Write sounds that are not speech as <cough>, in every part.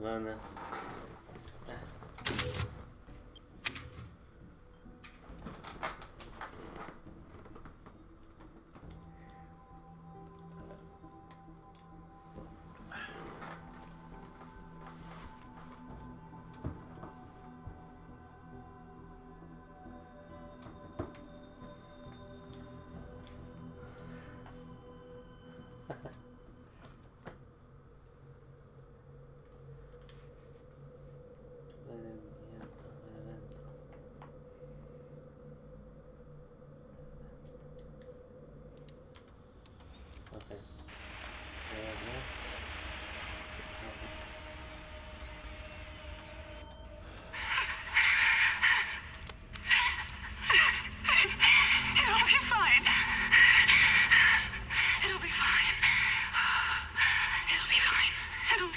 什么样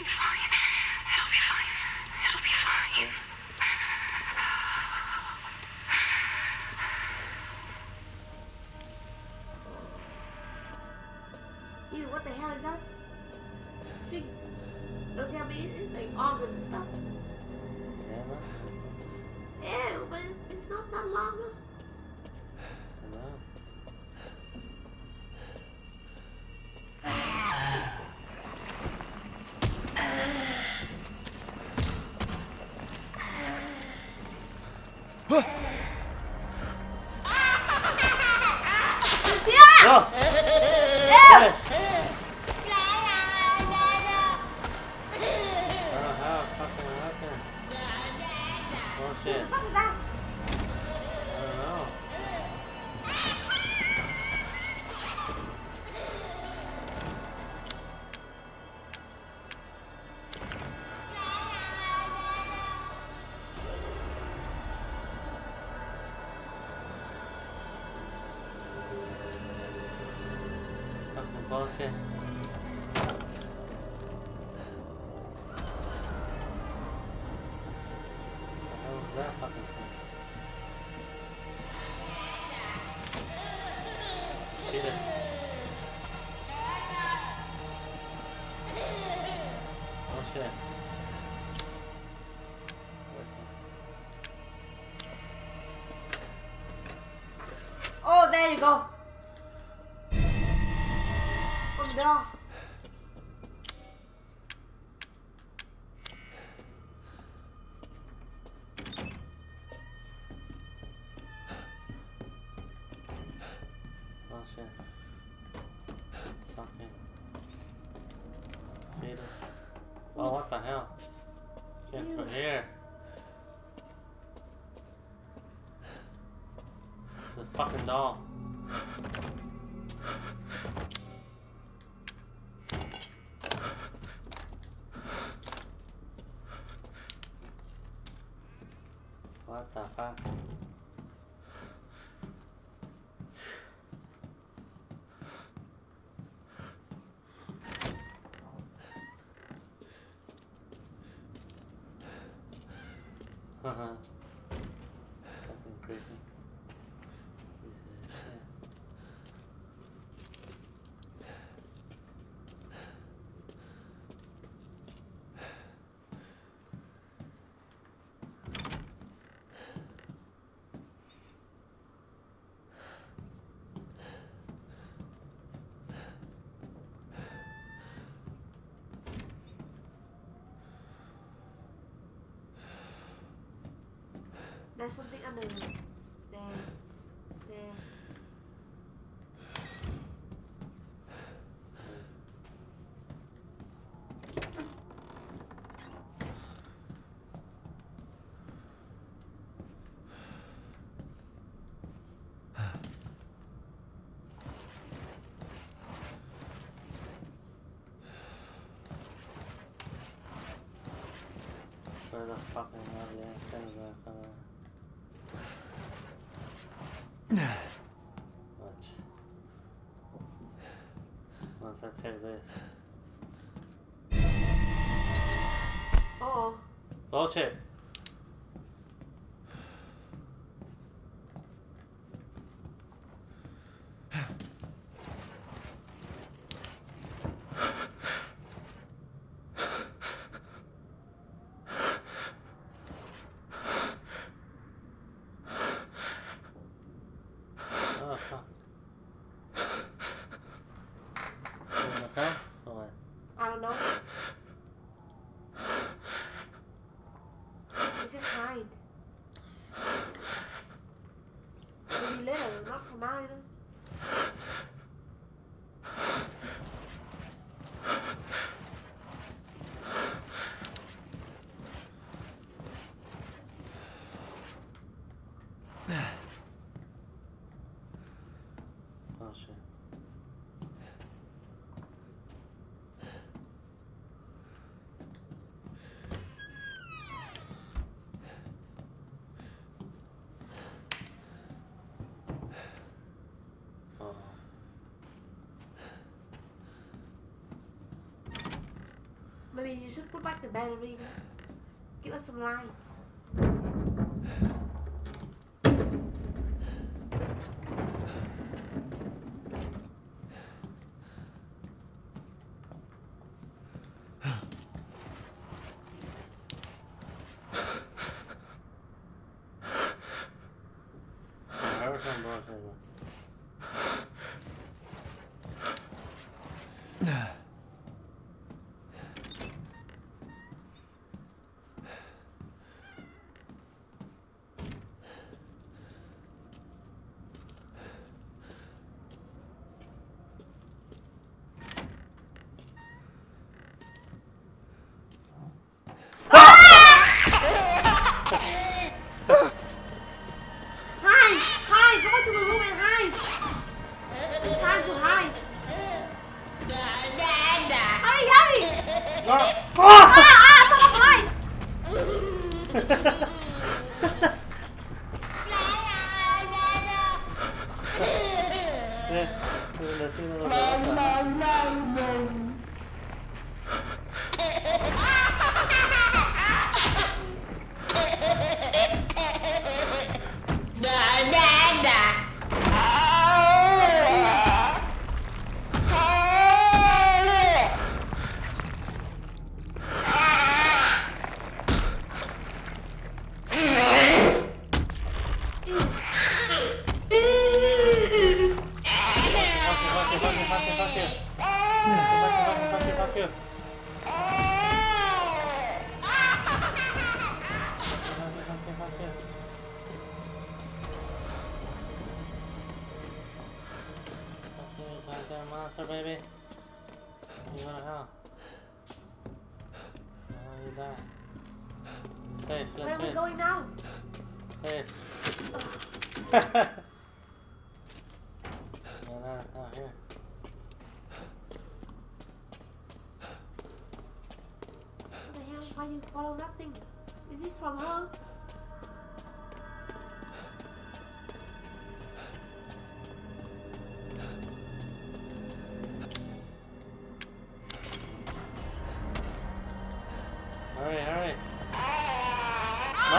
be fine. 谢。fucking dog. There's something under there. There. Where the fuck is my last thing? Watch. Once I tear this. Oh. Bullshit. acá. You should put back the battery. Give us some light. <sighs> <sighs>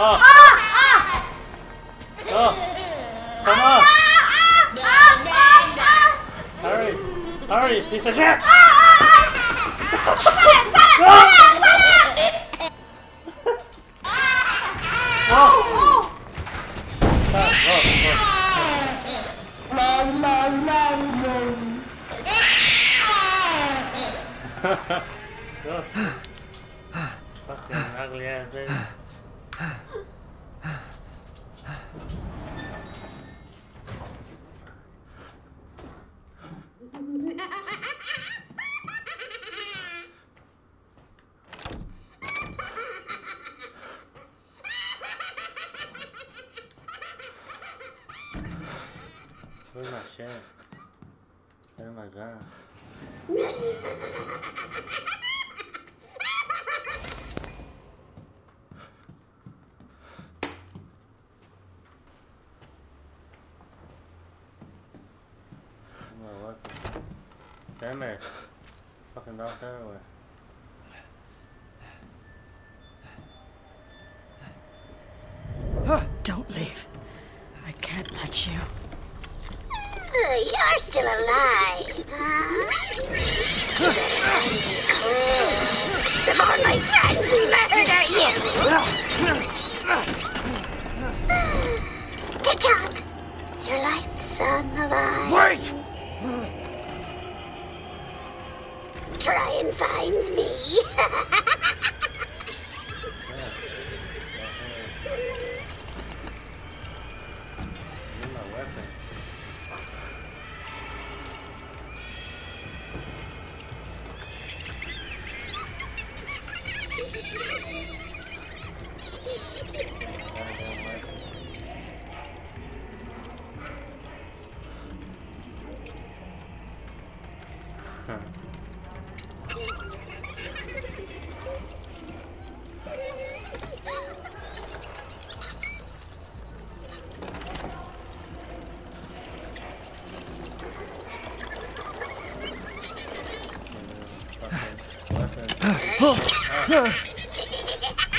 Oh. Oh. Come on. Hurry. Hurry, piece of shit. Oh my god. Damn it. Fucking dogs everywhere. Don't leave. you're still alive. Huh? Before my friends murder you. Tiktok, Your life's on the line. Wait! Try and find me. <laughs> Goddamn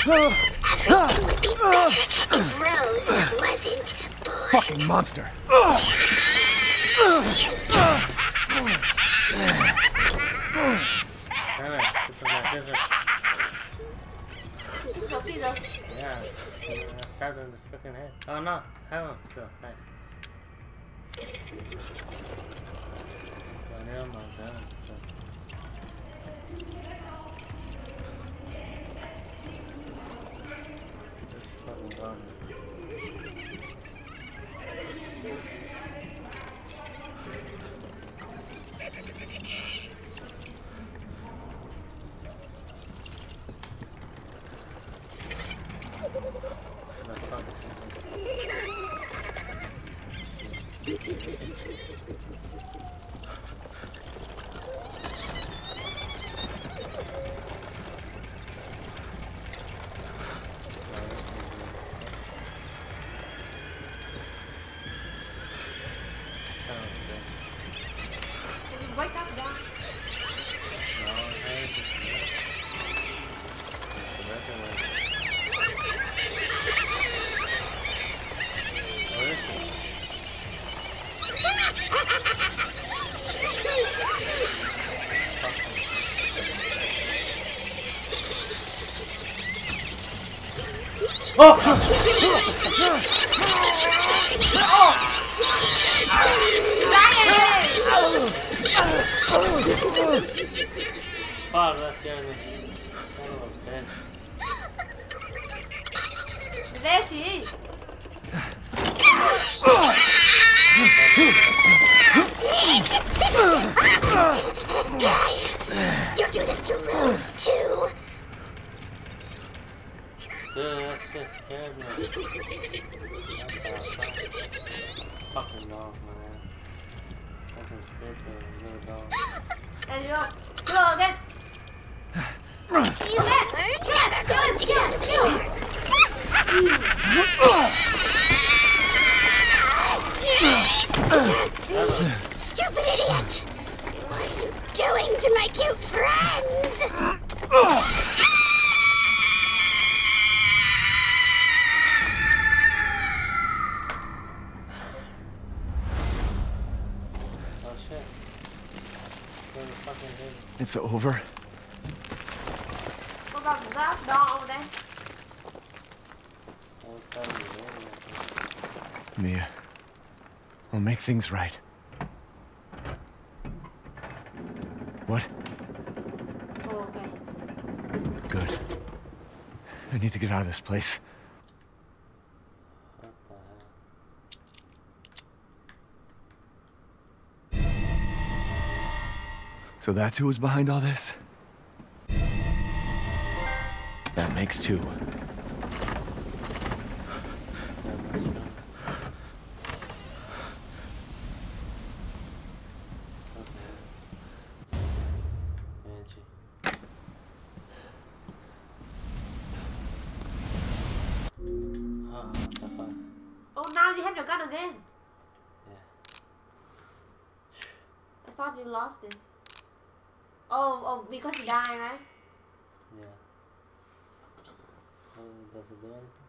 weapon. Huh. Fucking weapon. if Rose wasn't born. Fucking monster. Yeah, in the freaking head. Oh no, have him still. Nice. I need my gun still. Just fucking gone. The fuck? Can you break that down? Fuck, that scared me. Son of a bitch. There she is. You do this to Rose too. Dude, that shit scared me. What? Fucking dogs, man. Fucking spiritual little dog. There you go. Go again. You going to get out of here. Stupid idiot! What are you doing to my cute friends? It's over. What about dog over there? It's starting to rain, I think. Mia. we'll make things right. What? Oh, okay. Good. I need to get out of this place. So that's who was behind all this? That makes two. That much fun. Okay. Angie. Oh, what the fuck? Oh, now you have your gun again. Yeah. I thought you lost it. Oh, oh, because he died, right? Yeah. Oh, does it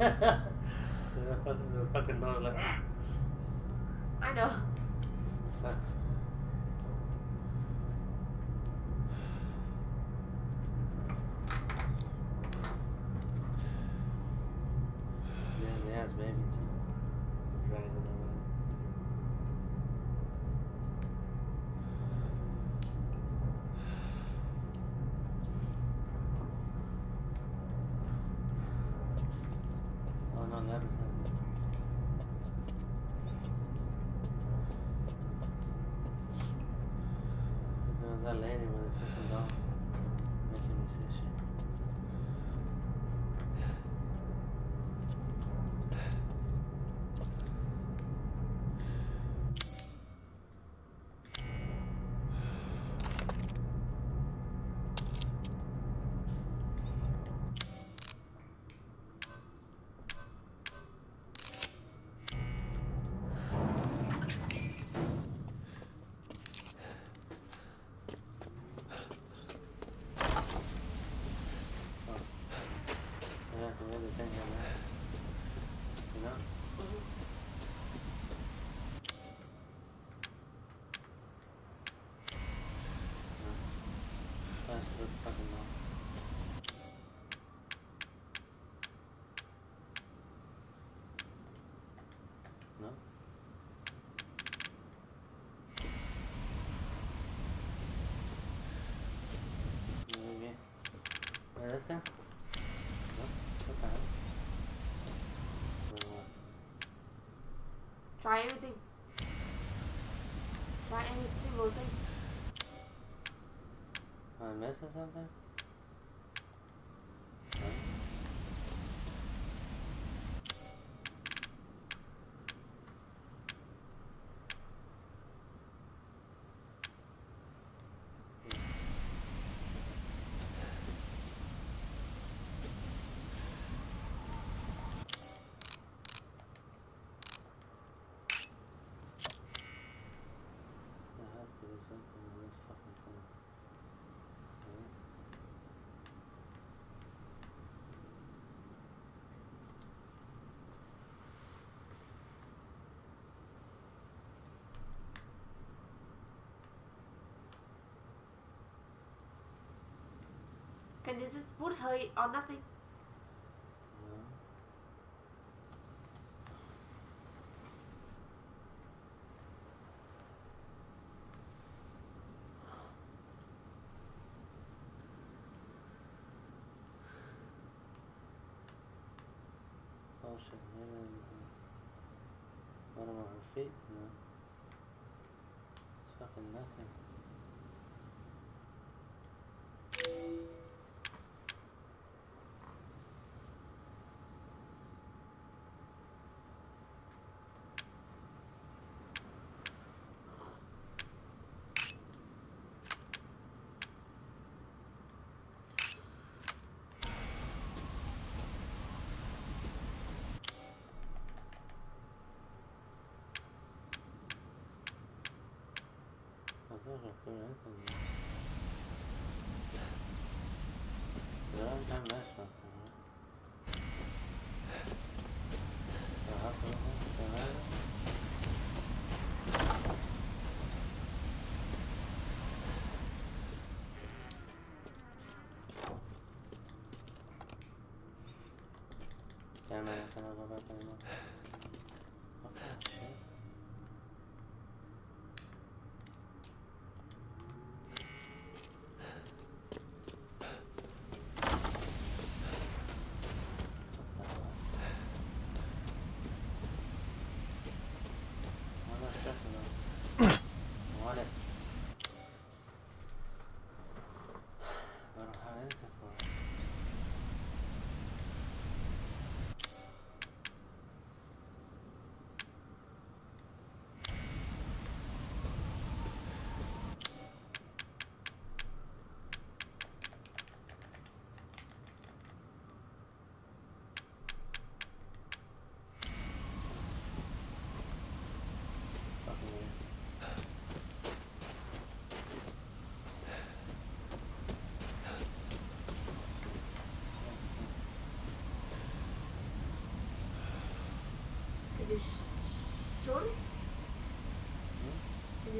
<laughs> the fucking, the fucking like. Ah. this. Try everything. Try anything, Am I missing something? and you just put her on nothing. 有人怎么？有人在买什？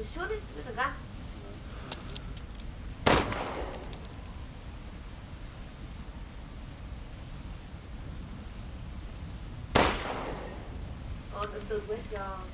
Shoot it with a gun? Oh, the, the.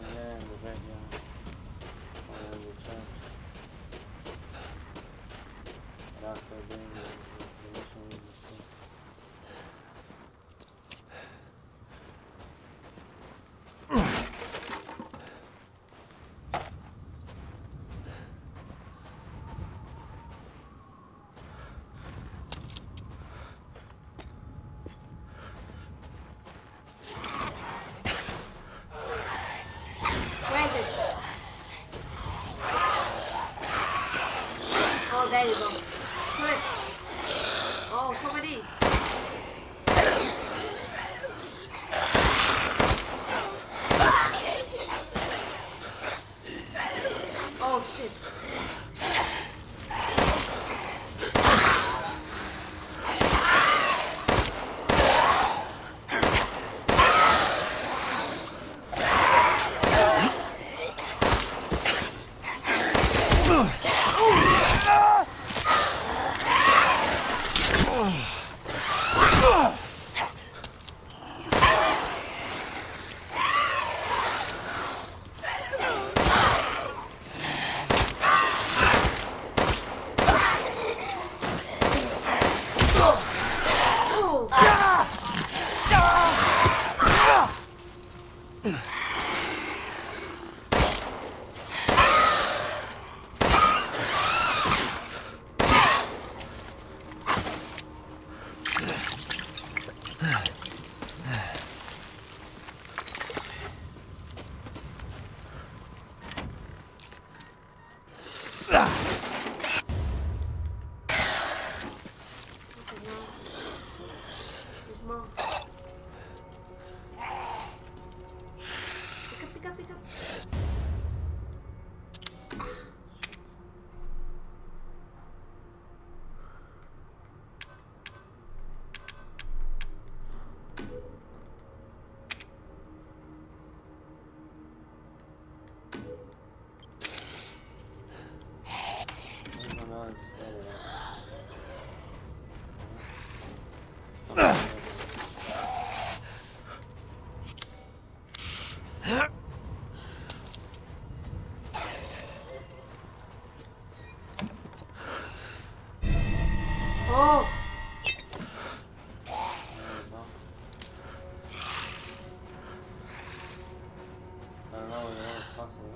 There in the backyard. Or in the church. But after being the, the, the mission with the school. Where is it? Oh, whether that was possible.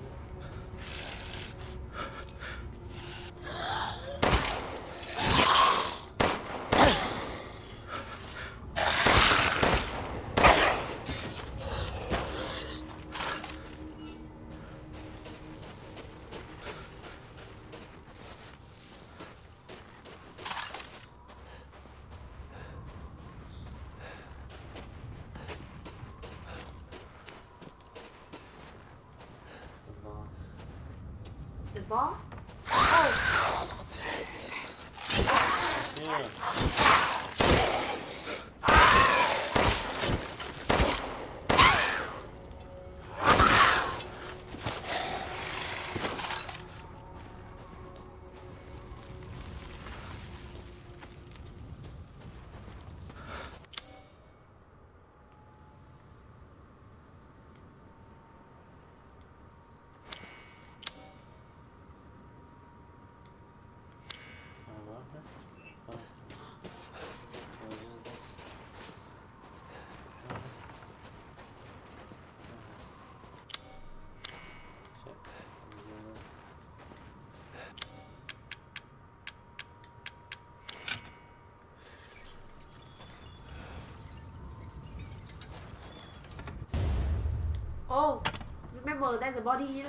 There's a body here.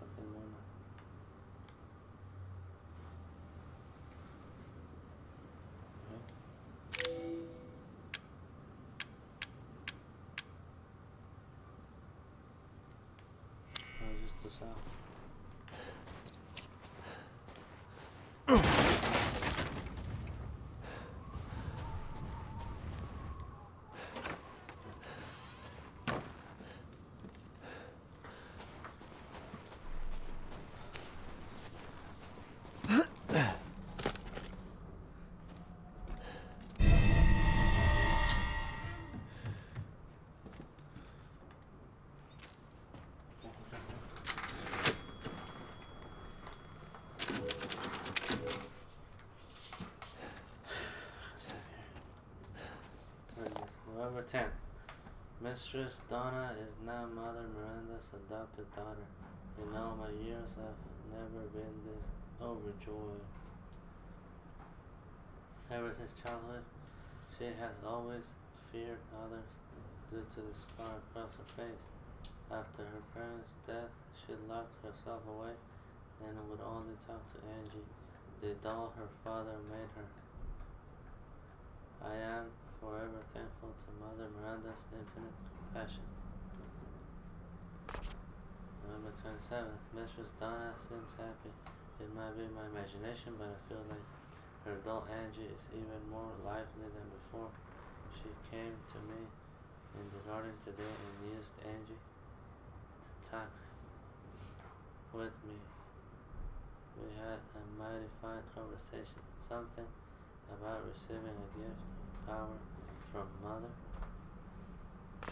Fucking Luna. Okay. Oh, just November 10th. Mistress Donna is now Mother Miranda's adopted daughter. In all my years I've never been this overjoyed. Ever since childhood, she has always feared others due to the scar across her face. After her parents' death, she locked herself away and would only talk to Angie, the doll her father made her. I am forever thankful to Mother Miranda's infinite compassion. November 27th. Mistress Donna seems happy. It might be my imagination, but I feel like her adult Angie is even more lively than before. She came to me in the garden today and used Angie to talk with me. We had a mighty fine conversation. Something about receiving a gift of power from Mother.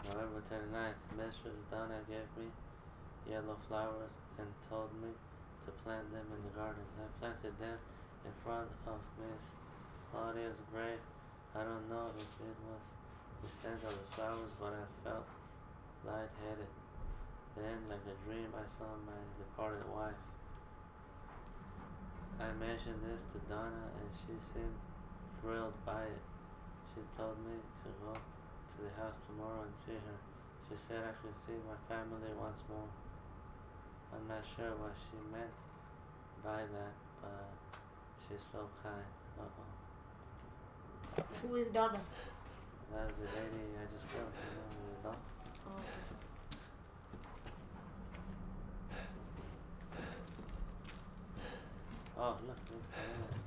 November 29th, Mistress Donna gave me yellow flowers and told me to plant them in the garden. I planted them in front of Miss Claudia's grave. I don't know if it was the scent of the flowers, but I felt lightheaded. Then, like a dream, I saw my departed wife. I mentioned this to Donna, and she seemed thrilled by it. She told me to go to the house tomorrow and see her. She said I could see my family once more. I'm not sure what she meant by that, but she's so kind. Uh oh. Who is Donna? That's the lady I just killed, you know, the dog. Oh, Oh, look, look. oh,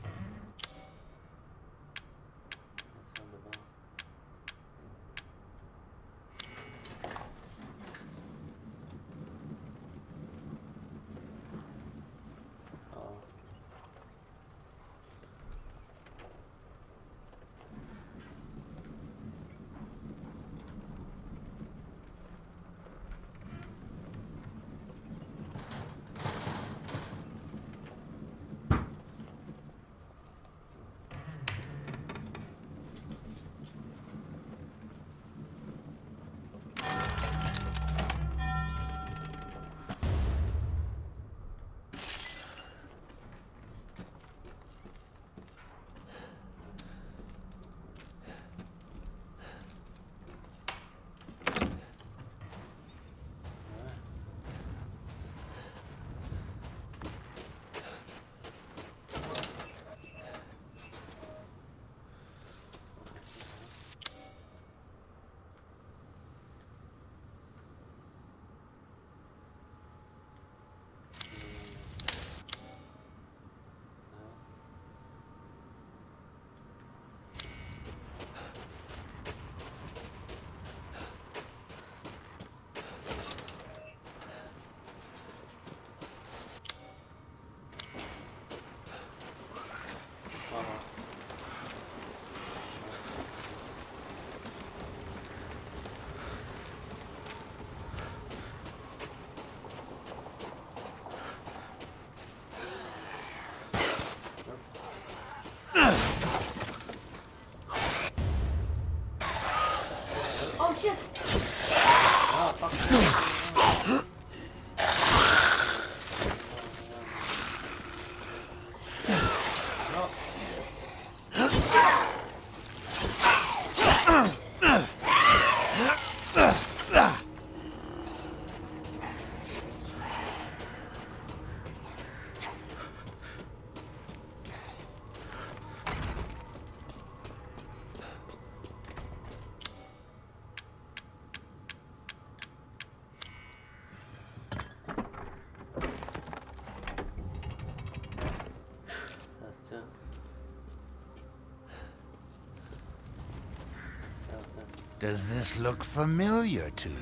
Does this look familiar to you?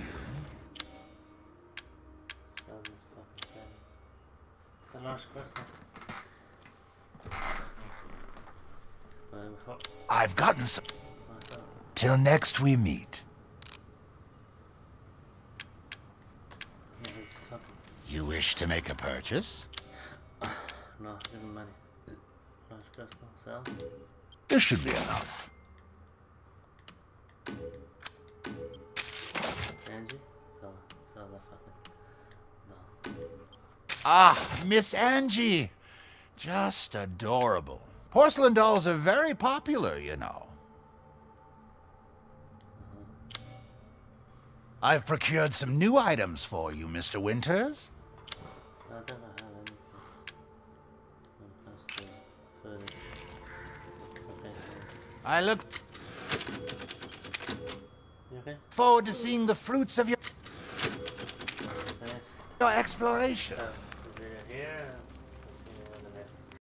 Sell this fucking thing. It's a large crystal. Wait, before. I've gotten some. Till next we meet. Yeah, it's fucking. You wish to make a purchase? <sighs> No, money. Large crystal. Sell. This should be enough. Sell. Sell fucking. No. Ah, Miss Angie. Just adorable. Porcelain dolls are very popular, you know. I've procured some new items for you, Mr. Winters. I don't have anything. When it comes to footage. Okay. I look okay? forward to seeing the fruits of your? Your exploration.